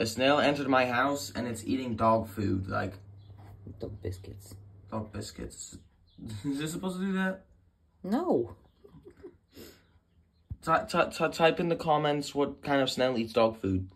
A snail entered my house and it's eating dog food, like Dog biscuits. dog biscuits. Is it supposed to do that? No. T type in the comments what kind of snail eats dog food.